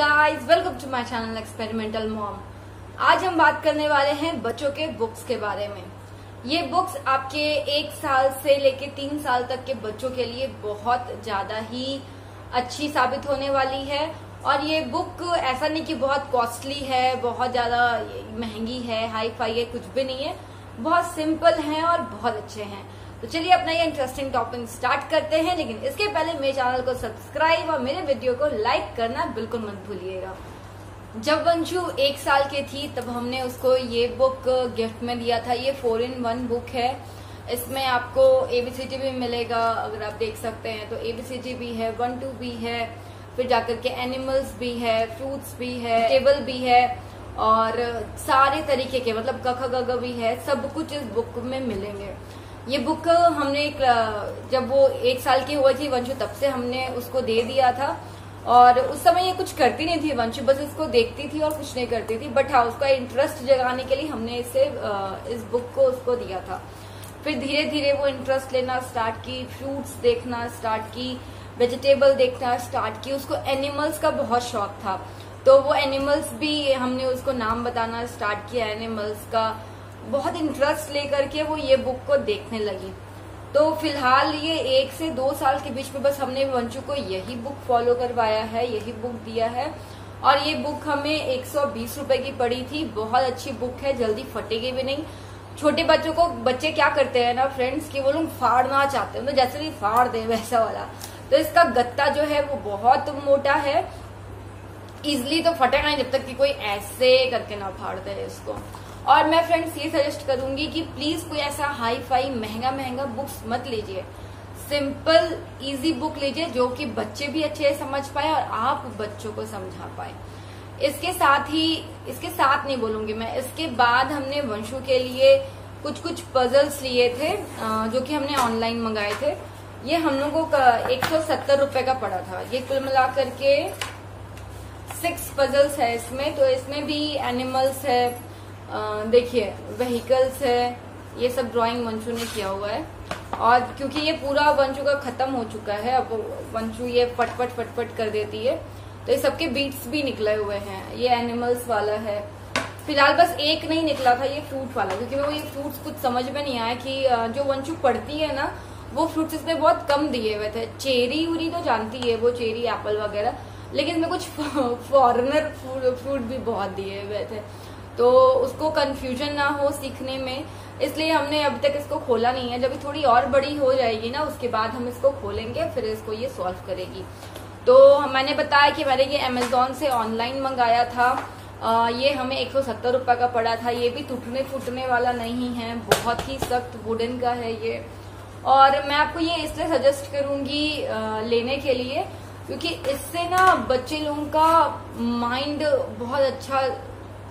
Guys welcome to my channel experimental mom आज हम बात करने वाले हैं बच्चों के बुक्स के बारे में। ये बुक्स आपके एक साल से लेके तीन साल तक के बच्चों के लिए बहुत ज़्यादा ही अच्छी साबित होने वाली है। और ये बुक ऐसा नहीं कि बहुत कॉस्टली है, बहुत ज़्यादा महँगी है हाई फाई है, कुछ भी नहीं है। बहुत सिंपल है और बहुत अच्छे हैं। तो चलिए अपना ये इंटरेस्टिंग टॉपिक स्टार्ट करते हैं, लेकिन इसके पहले मेरे चैनल को सब्सक्राइब और मेरे वीडियो को लाइक करना बिल्कुल मत भूलिएगा। जब वंशु एक साल की थी, तब हमने उसको ये बुक गिफ्ट में दिया था। ये फोर इन वन बुक है। इसमें आपको एबीसीडी भी मिलेगा, अगर आप देख सकते हैं। तो एबीसीडी भी है वन टू भी है, फिर जाकर के एनिमल्स भी है फ्रूट्स भी है टेबल भी है, और सारे तरीके के मतलब कख भी है, सब कुछ इस बुक में मिलेंगे। ये बुक हमने जब वो एक साल की हुआ थी वंशु, तब से हमने उसको दे दिया था। और उस समय ये कुछ करती नहीं थी वंशु, बस इसको देखती थी और कुछ नहीं करती थी। बट हाँ उसका इंटरेस्ट जगाने के लिए हमने इसे इस बुक को उसको दिया था। फिर धीरे धीरे वो इंटरेस्ट लेना स्टार्ट की फ्रूट्स देखना स्टार्ट की वेजिटेबल देखना स्टार्ट की। उसको एनिमल्स का बहुत शौक था। तो वो एनिमल्स भी हमने उसको नाम बताना स्टार्ट किया एनिमल्स का। बहुत इंटरेस्ट लेकर के वो ये बुक को देखने लगी। तो फ़िलहाल ये एक से दो साल के बीच में बस हमने वंशु को यही बुक फॉलो करवाया है, यही बुक दिया है। और ये बुक हमें एक सौ रूपए की पड़ी थी। बहुत अच्छी बुक है, जल्दी फटेगी भी नहीं। छोटे बच्चों को, बच्चे क्या करते हैं ना फ्रेंड्स की वो लोग फाड़ना चाहते हैं तो जैसे भी फाड़ दे वैसा वाला। तो इसका गत्ता जो है वो बहुत मोटा है। इजिली तो फटेगा नहीं जब तक कि कोई ऐसे करके ना फाड़ दे इसको। और मैं फ्रेंड्स ये सजेस्ट करूँगी कि प्लीज़ कोई ऐसा हाई फाई महँगा महँगा बुक्स मत लीजिए। सिंपल इजी बुक लीजिए जो कि बच्चे भी अच्छे से समझ पाए और आप बच्चों को समझा पाए। इसके साथ ही, इसके साथ नहीं बोलूँगी मैं, इसके बाद हमने वंशु के लिए कुछ कुछ पजल्स लिए थे जो कि हमने ऑनलाइन मंगाए थे। ये हम लोगों का एक सौ सत्तर रुपये का पड़ा था। ये कुल मिला करके सिक्स पजल्स है इसमें तो इसमें भी एनिमल्स है देखिए व्हीकल्स है, ये सब ड्राइंग वंशु ने किया हुआ है। और क्योंकि ये पूरा वंशु का खत्म हो चुका है, अब वंशु ये फटफट फटफट कर देती है तो ये सबके बीट्स भी निकले हुए हैं। ये एनिमल्स वाला है। फ़िलहाल बस एक नहीं निकला था, ये फ्रूट वाला, क्योंकि वो ये फ्रूट्स कुछ समझ में नहीं आया कि जो वंशु पढ़ती है ना, वो फ्रूट्स इसमें बहुत कम दिए हुए थे। चेरी उरी तो जानती है, वो चेरी एप्पल वगैरह, लेकिन इसमें कुछ फॉरनर फ्रूट भी बहुत दिए हुए थे। तो उसको कंफ्यूजन ना हो सीखने में। इसलिए हमने अभी तक इसको खोला नहीं है। जब थोड़ी और बड़ी हो जाएगी ना उसके बाद हम इसको खोलेंगे फिर इसको ये सॉल्व करेगी। तो मैंने बताया कि मैंने ये अमेजोन से ऑनलाइन मंगाया था। आ, ये हमें एक सौ सत्तर का पड़ा था। ये भी टूटने फूटने वाला नहीं है। बहुत ही सख्त वुडन का है ये। और मैं आपको ये इसलिए सजेस्ट करूँगी लेने के लिए क्योंकि इससे ना बच्चे लोगों का माइंड बहुत अच्छा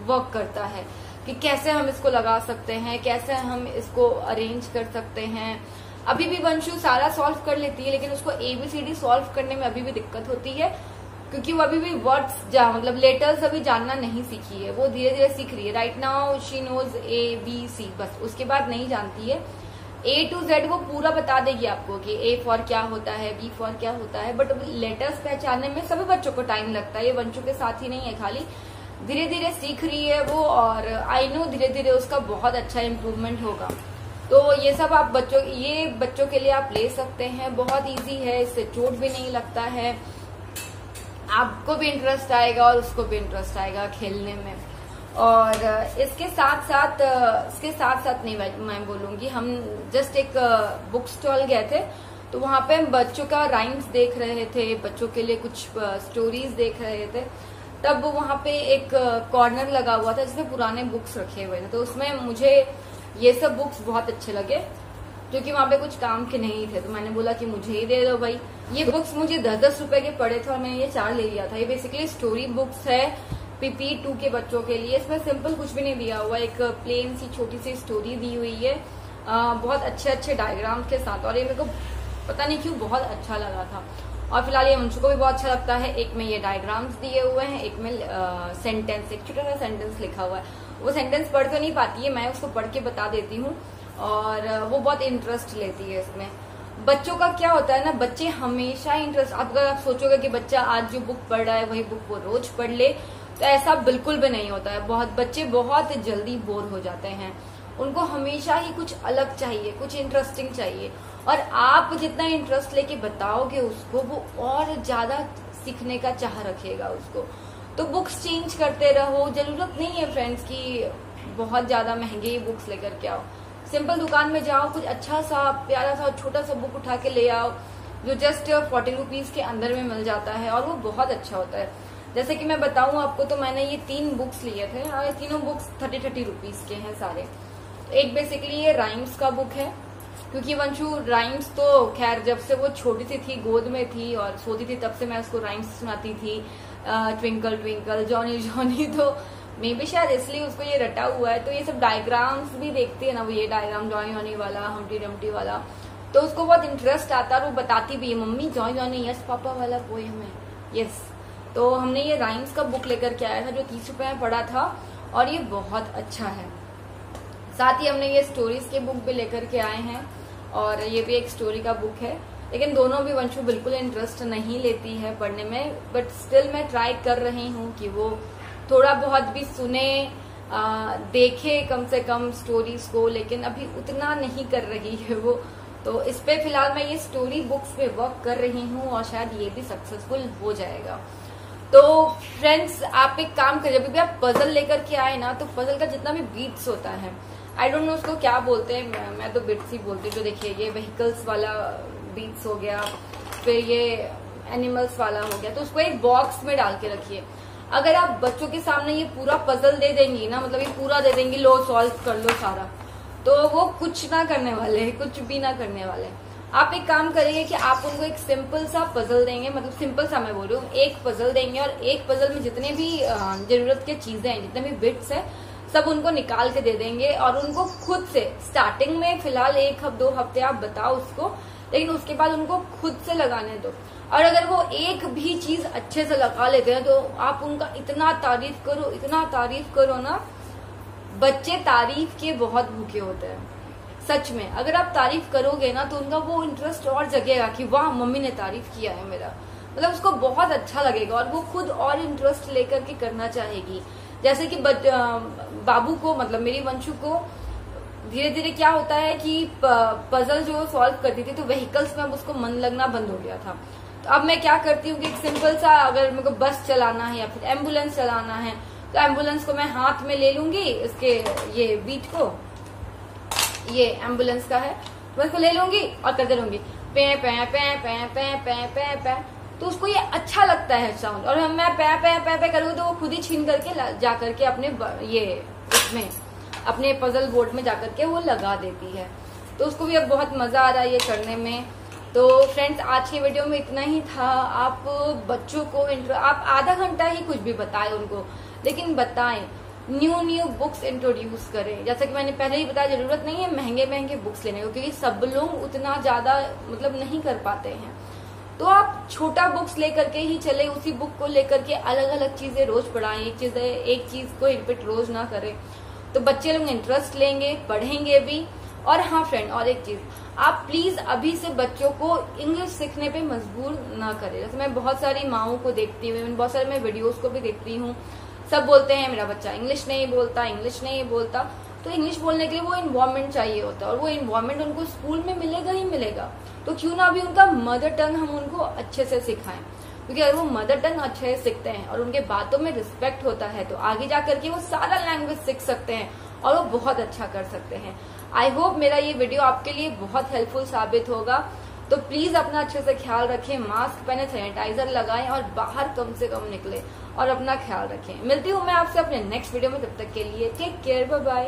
वर्क करता है कि कैसे हम इसको लगा सकते हैं, कैसे हम इसको अरेंज कर सकते हैं। अभी भी वंशु सारा सॉल्व कर लेती है, लेकिन उसको एबीसीडी सॉल्व करने में अभी भी दिक्कत होती है, क्योंकि वो अभी भी वर्ड्स जा मतलब लेटर्स अभी जानना नहीं सीखी है। वो धीरे धीरे सीख रही है। Right now she knows A B C बस, उसके बाद नहीं जानती है। ए टू जेड वो पूरा बता देगी आपको कि ए फॉर क्या होता है बी फॉर क्या होता है बट लेटर्स पहचानने में सभी बच्चों को टाइम लगता है। ये वंशु के साथ ही नहीं है खाली। धीरे धीरे सीख रही है वो और आई नो धीरे धीरे उसका बहुत अच्छा इम्प्रूवमेंट होगा। तो ये सब आप बच्चों, ये बच्चों के लिए आप ले सकते हैं। बहुत इजी है, इससे चोट भी नहीं लगता है। आपको भी इंटरेस्ट आएगा और उसको भी इंटरेस्ट आएगा खेलने में। और इसके साथ साथ इसके साथ साथ नहीं, मैं बोलूँगी, हम जस्ट एक बुक स्टॉल गए थे तो वहाँ पे हम बच्चों का राइम्स देख रहे थे, बच्चों के लिए कुछ स्टोरीज देख रहे थे। तब वहाँ पे एक कॉर्नर लगा हुआ था जिसमें पुराने बुक्स रखे हुए थे। तो उसमें मुझे ये सब बुक्स बहुत अच्छे लगे जो कि वहाँ पे कुछ काम के नहीं थे। तो मैंने बोला कि मुझे ही दे दो भाई। ये बुक्स मुझे दस दस रुपए के पड़े थे और मैंने ये चार ले लिया था। ये बेसिकली स्टोरी बुक्स है पीपी टू के बच्चों के लिए। इसमें सिंपल कुछ भी नहीं दिया हुआ। एक प्लेन सी छोटी सी स्टोरी दी हुई है। आ, बहुत अच्छे अच्छे डायग्राम के साथ। और ये मेरे को पता नहीं क्यों बहुत अच्छा लगा था। और फ़िलहाल ये मुझको भी बहुत अच्छा लगता है। एक में ये डायग्राम्स दिए हुए हैं, एक में सेंटेंस एक छोटा सा सेंटेंस लिखा हुआ है। वो सेंटेंस पढ़ तो नहीं पाती है, मैं उसको पढ़ के बता देती हूँ। और वो बहुत इंटरेस्ट लेती है इसमें। बच्चों का क्या होता है ना, बच्चे हमेशा इंटरेस्ट अगर आप सोचोगे कि बच्चा आज जो बुक पढ़ रहा है, वही बुक वो रोज पढ़ ले तो ऐसा बिल्कुल भी नहीं होता है। बहुत, बच्चे बहुत जल्दी बोर हो जाते हैं। उनको हमेशा ही कुछ अलग चाहिए, कुछ इंटरेस्टिंग चाहिए। और आप जितना इंटरेस्ट लेके बताओगे उसको, वो और ज़्यादा सीखने का चाह रखेगा उसको। तो बुक्स चेंज करते रहो। ज़रूरत नहीं है फ्रेंड्स की बहुत ज़्यादा महँगी बुक्स लेकर के आओ। सिंपल दुकान में जाओ, कुछ अच्छा सा, प्यारा सा छोटा सा बुक उठा के ले आओ, जो जस्ट फोर्टी रुपीज़ के अंदर में मिल जाता है और वो बहुत अच्छा होता है। जैसे कि मैं बताऊँ आपको तो मैंने ये तीन बुक्स लिए थे। और तीनों बुक्स थर्टी थर्टी रुपीज़ के हैं सारे। तो एक बेसिकली ये राइम्स का बुक है। क्योंकि वंशु राइम्स तो खैर, जब से वो छोटी सी थी, गोद में थी और सोती थी, तब से मैं उसको राइम्स सुनाती थी। ट्विंकल ट्विंकल जॉनी जॉनी तो मे भी शायद इसलिए उसको ये रटा हुआ है। तो ये सब डायग्राम्स भी देखती है ना वो, ये डायग्राम जॉनी जॉनी वाला हमटी डमटी वाला। तो उसको बहुत इंटरेस्ट आता है और वो बताती भी है, mummy Johnny Johnny yes papa वाला पोएम है। यस तो हमने ये राइम्स का बुक लेकर के आया था, जो तीस रुपए में पड़ा था और ये बहुत अच्छा है। साथ ही हमने ये स्टोरीज के बुक भी लेकर के आए हैं और ये भी एक स्टोरी का बुक है। लेकिन दोनों भी वंशु बिल्कुल इंटरेस्ट नहीं लेती है पढ़ने में बट स्टिल मैं ट्राई कर रही हूँ कि वो थोड़ा बहुत भी सुने आ, देखे कम से कम स्टोरीज को लेकिन अभी उतना नहीं कर रही है वो। तो इस पे फ़िलहाल मैं ये स्टोरी बुक्स पे वर्क कर रही हूँ और शायद ये भी सक्सेसफुल हो जाएगा। तो फ्रेंड्स आप एक काम करिए जब भी आप पजल लेकर के आए ना तो पजल का जितना भी बीट्स होता है आई डोंट नो उसको क्या बोलते हैं मैं, तो बिट्स ही बोलती हूँ जो देखिए ये व्हीकल्स वाला बीट्स हो गया फिर ये एनिमल्स वाला हो गया तो उसको एक बॉक्स में डाल के रखिए। अगर आप बच्चों के सामने ये पूरा पजल दे देंगी ना मतलब ये पूरा दे देंगी लो सॉल्व कर लो सारा तो वो कुछ ना करने वाले कुछ भी ना करने वाले आप एक काम करेंगे कि आप उनको एक सिंपल सा पजल देंगे मतलब सिंपल सा मैं बोल रही हूँ एक पजल देंगे और एक पजल में जितने भी ज़रूरत के चीज़ें हैं जितने भी बिट्स है सब उनको निकाल के दे देंगे और उनको खुद से स्टार्टिंग में फ़िलहाल एक हफ़्ते, दो हफ़्ते आप बताओ उसको, लेकिन उसके बाद उनको खुद से लगाने दो। और अगर वो एक भी चीज़ अच्छे से लगा लेते हैं तो आप उनका इतना तारीफ़ करो, इतना तारीफ़ करो ना, बच्चे तारीफ़ के बहुत भूखे होते हैं। सच में, अगर आप तारीफ़ करोगे ना तो उनका वो इंटरेस्ट और जगेगा कि वाह, मम्मी ने तारीफ़ किया है मेरा। मतलब उसको बहुत अच्छा लगेगा और वो खुद और इंटरेस्ट लेकर के करना चाहेगी। जैसे कि बाबू को मतलब मेरी वंशु को धीरे धीरे क्या होता है कि पजल जो सॉल्व करती थी तो व्हीकल्स में अब उसको मन लगना बंद हो गया था। तो अब मैं क्या करती हूँ कि एक सिंपल सा अगर मेरे को बस चलाना है या फिर एंबुलेंस चलाना है तो एंबुलेंस को मैं हाथ में ले लूँगी इसके ये बीट को। ये एंबुलेंस का है। तो मैं इसको ले लूँगी और करते रहूँगी। पे पे पे पे पे पे पे, पे, पे। तो उसको ये अच्छा लगता है साउंड और मैं पै पै पै, पे करूँ तो वो खुद ही छीन करके जा करके अपने ये, उसमें, अपने पजल बोर्ड में जाकर के वो लगा देती है। तो उसको भी अब बहुत मज़ा आ रहा है ये करने में। तो फ्रेंड्स आज की वीडियो में इतना ही था। आप बच्चों को आप आधा घंटा ही कुछ भी बताएँ उनको, लेकिन बताएँ। न्यू न्यू बुक्स इंट्रोड्यूस करें। जैसा कि मैंने पहले ही बताया, ज़रूरत नहीं है महँगे महँगे बुक्स लेने को, क्योंकि सब लोग उतना ज़्यादा मतलब नहीं कर पाते हैं। तो आप छोटा बुक्स लेकर के ही चले, उसी बुक को लेकर के अलग अलग चीज़ें रोज पढ़ाएँ एक चीज़ एक चीज़ को रिपीट रोज ना करें। तो बच्चे लोग इंटरेस्ट लेंगे, पढ़ेंगे भी। और हाँ फ्रेंड और एक चीज़, आप प्लीज़ अभी से बच्चों को इंग्लिश सीखने पे मजबूर ना करें। जैसे मैं बहुत सारी माओ को देखती हूँ बहुत सारे, मैं वीडियोस को भी देखती हूँ। सब बोलते हैं, मेरा बच्चा इंग्लिश नहीं बोलता इंग्लिश नहीं बोलता। तो इंग्लिश बोलने के लिए वो इन्वायरमेंट चाहिए होता है और वो इन्वायरमेंट उनको स्कूल में मिलेगा ही मिलेगा। तो क्यों ना अभी उनका मदर टंग हम उनको अच्छे से सिखाएँ। क्योंकि अगर वो मदर टंग अच्छे से सीखते हैं और उनके बातों में रिस्पेक्ट होता है तो आगे जाकर के वो सारा लैंग्वेज सीख सकते हैं और वो बहुत अच्छा कर सकते हैं। आई होप मेरा ये वीडियो आपके लिए बहुत हेल्पफुल साबित होगा। तो प्लीज़ अपना अच्छे से ख्याल रखें मास्क पहने सैनिटाइजर लगाएँ और बाहर कम से कम निकले और अपना ख्याल रखें। मिलती हूँ मैं आपसे अपने नेक्स्ट वीडियो में, तब तक के लिए टेक केयर बाय